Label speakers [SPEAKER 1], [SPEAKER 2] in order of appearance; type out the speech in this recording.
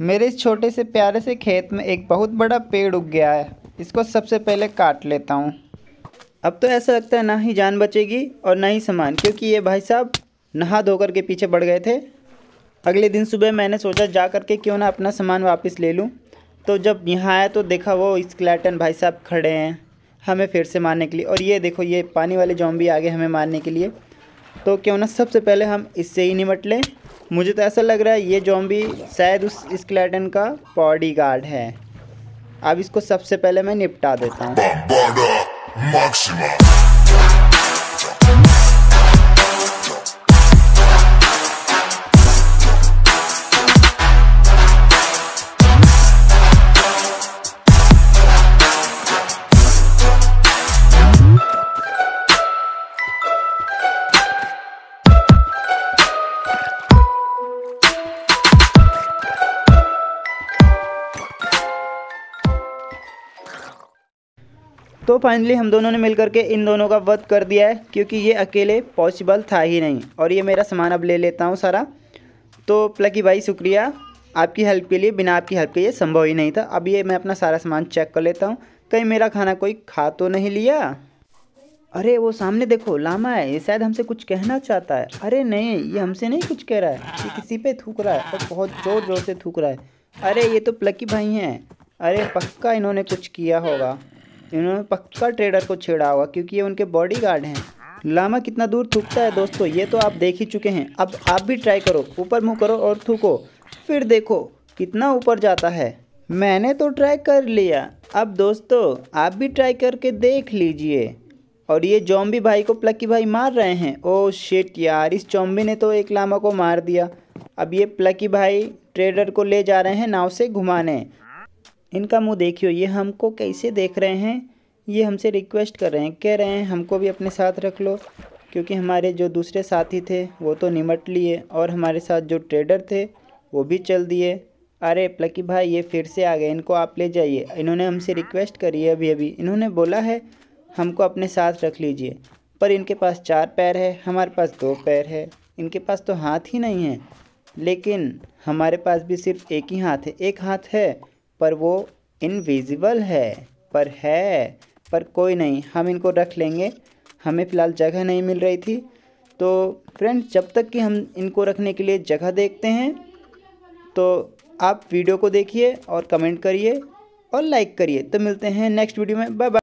[SPEAKER 1] मेरे इस छोटे से प्यारे से खेत में एक बहुत बड़ा पेड़ उग गया है। इसको सबसे पहले काट लेता हूँ। अब तो ऐसा लगता है ना ही जान बचेगी और ना ही सामान, क्योंकि ये भाई साहब नहा धोकर के पीछे बढ़ गए थे। अगले दिन सुबह मैंने सोचा, जा कर के क्यों ना अपना सामान वापस ले लूँ? तो जब यहाँ आया तो देखा वो स्केलेटन भाई साहब खड़े हैं हमें फिर से मारने के लिए। और ये देखो, ये पानी वाले जॉम्बी आ गए हमें मारने के लिए। तो क्यों ना सबसे पहले हम इससे ही निमट लें। मुझे तो ऐसा लग रहा है ये जॉम्बी शायद उस स्केलेटन का बॉडी गार्ड है। अब इसको सबसे पहले मैं निपटा देता हूँ। तो फाइनली हम दोनों ने मिल करके इन दोनों का वध कर दिया है, क्योंकि ये अकेले पॉसिबल था ही नहीं। और ये मेरा सामान अब ले लेता हूँ सारा। तो प्लकी भाई, शुक्रिया। आपकी हेल्प के लिए, बिना आपकी हेल्प के ये संभव ही नहीं था। अब ये मैं अपना सारा सामान चेक कर लेता हूँ। कहीं मेरा खाना कोई खा तो नहीं लिया? अरे, वो सामने देखो, लामा है। ये शायद हमसे कुछ कहना चाहता है। अरे, नहीं, ये हमसे नहीं कुछ कह रहा है। ये किसी पे थूक रहा है और बहुत ज़ोर ज़ोर से थूक रहा है। अरे, ये तो प्लकी भाई हैं। अरे, पक्का इन्होंने कुछ किया होगा। इन्होंने पक्का ट्रेडर को छेड़ा होगा क्योंकि ये उनके बॉडी गार्ड हैं। लामा कितना दूर थूकता है दोस्तों, ये तो आप देख ही चुके हैं। अब आप भी ट्राई करो, ऊपर मुँह करो और थूको, फिर देखो कितना ऊपर जाता है। मैंने तो ट्राई कर लिया। अब दोस्तों, आप भी ट्राई करके देख लीजिए। और ये जॉम्बी भाई को प्लकी भाई मार रहे हैं। ओ शिट यार, इस जॉम्बी ने तो एक लामा को मार दिया। अब ये प्लकी भाई ट्रेडर को ले जा रहे हैं नाव से घुमाने। इनका मुँह देखियो, ये हमको कैसे देख रहे हैं? ये हमसे रिक्वेस्ट कर रहे हैं। कह रहे हैं, हमको भी अपने साथ रख लो, क्योंकि हमारे जो दूसरे साथी थे, वो तो निमट लिए, और हमारे साथ जो ट्रेडर थे, वो भी चल दिए। अरे प्लकी भाई, ये फिर से आ गए। इनको आप ले जाइए। इन्होंने हमसे रिक्वेस्ट करी है अभी अभी। इन्होंने बोला है, हमको अपने साथ रख लीजिए। पर इनके पास चार पैर है, हमारे पास दो पैर है। इनके पास तो हाथ ही नहीं है। लेकिन हमारे पास भी सिर्फ़ एक ही हाथ है। एक हाथ है पर वो इनविजिबल है, पर है, पर कोई नहीं। हम इनको रख लेंगे। हमें फ़िलहाल जगह नहीं मिल रही थी। तो फ्रेंड्स जब तक कि हम इनको रखने के लिए जगह देखते हैं तो आप वीडियो को देखिए और कमेंट करिए और लाइक करिए। तो मिलते हैं नेक्स्ट वीडियो में। Bye bye